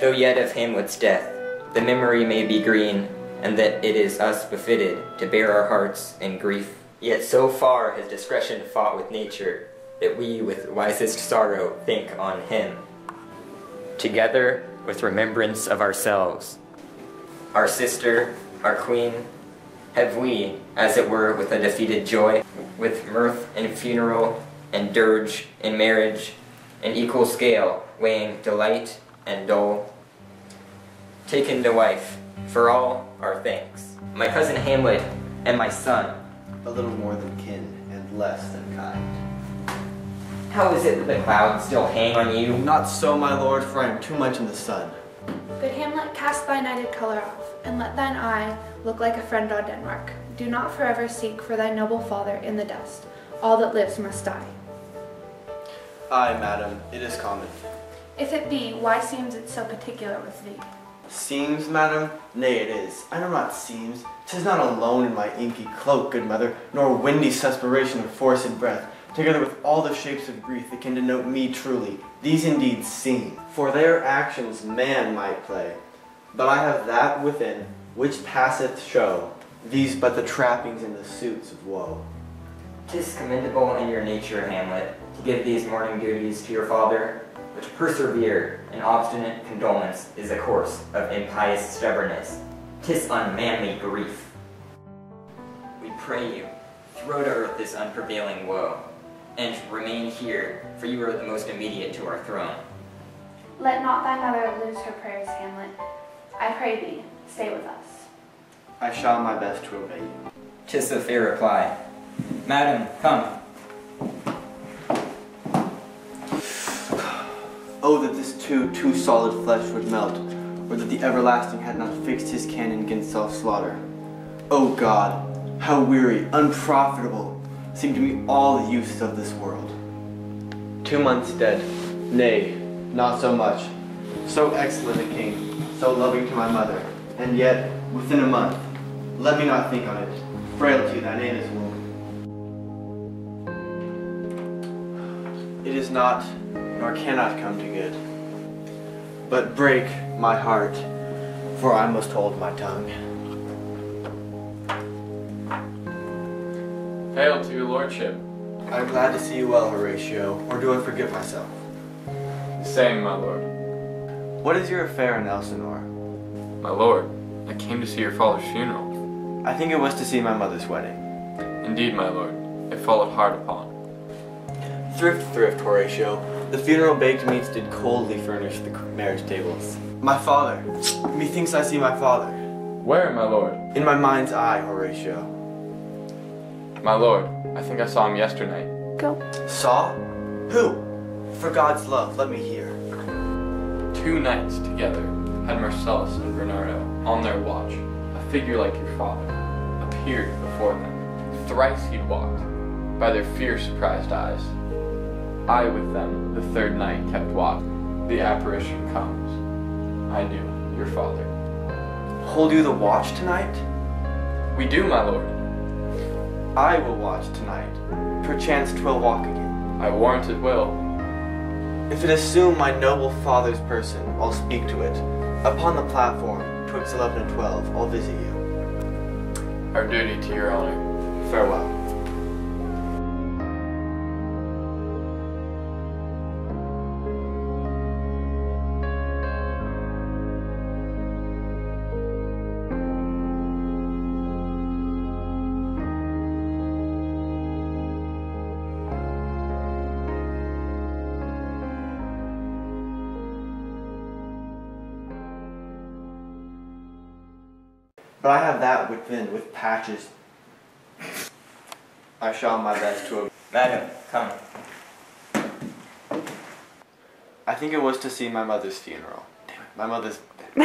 Though yet of Hamlet's death, the memory may be green, and that it is us befitted to bear our hearts in grief. Yet so far has discretion fought with nature, that we with wisest sorrow think on him. Together with remembrance of ourselves, our sister, our queen, have we, as it were, with a defeated joy, with mirth in funeral, and dirge in marriage, an equal scale, weighing delight and dole, taken to wife, for all our thanks, my cousin Hamlet and my son. A little more than kin, and less than kind. How is it that the clouds still hang on you? Not so, my lord, for I am too much in the sun. Good Hamlet, cast thy nighted color off, and let thine eye look like a friend on Denmark. Do not forever seek for thy noble father in the dust. All that lives must die. Aye, madam, it is common. If it be, why seems it so particular with thee? Seems, madam? Nay, it is. I know not seems. Tis not alone in my inky cloak, good mother, nor windy suspiration of forced breath, together with all the shapes of grief that can denote me truly. These indeed seem. For their actions man might play. But I have that within which passeth show, these but the trappings and the suits of woe. Tis commendable in your nature, Hamlet, to give these mourning duties to your father, but to persevere in obstinate condolence is a course of impious stubbornness. Tis unmanly grief. We pray you, throw to earth this unprevailing woe, and remain here, for you are the most immediate to our throne. Let not thy mother lose her prayers, Hamlet. I pray thee, stay with us. I shall my best to obey you. Tis a fair reply. Madam, come. Oh, that this too, too solid flesh would melt, or that the everlasting had not fixed his canon against self-slaughter. Oh God, how weary, unprofitable seem to me all the uses of this world. Two months dead, nay, not so much. So excellent a king, so loving to my mother, and yet, within a month, let me not think on it, frailty thine name is woman. It is not, nor cannot come to good. But break my heart, for I must hold my tongue. Hail to your lordship. I am glad to see you well, Horatio, or do I forget myself? The same, my lord. What is your affair in Elsinore? My lord, I came to see your father's funeral. I think it was to see my mother's wedding. Indeed, my lord, it followed hard upon. Thrift, thrift, Horatio. The funeral baked meats did coldly furnish the marriage tables. My father. Methinks I see my father. Where, my lord? In my mind's eye, Horatio. My lord, I think I saw him yesternight. Go. Saw? Who? For God's love, let me hear. Two nights together had Marcellus and Bernardo on their watch. A figure like your father appeared before them. Thrice he'd walked by their fear surprised eyes. I with them, the third night, kept watch. The apparition comes. I do, your father. Hold you the watch tonight? We do, my lord. I will watch tonight. Perchance twill walk again. I warrant it will. If it assume my noble father's person, I'll speak to it. Upon the platform, twixt eleven and twelve, I'll visit you. Our duty to your honor. Farewell. But I have that within, with patches. I shall my best to. Madam, come. I think it was to see my mother's funeral. Damn it, my mother's.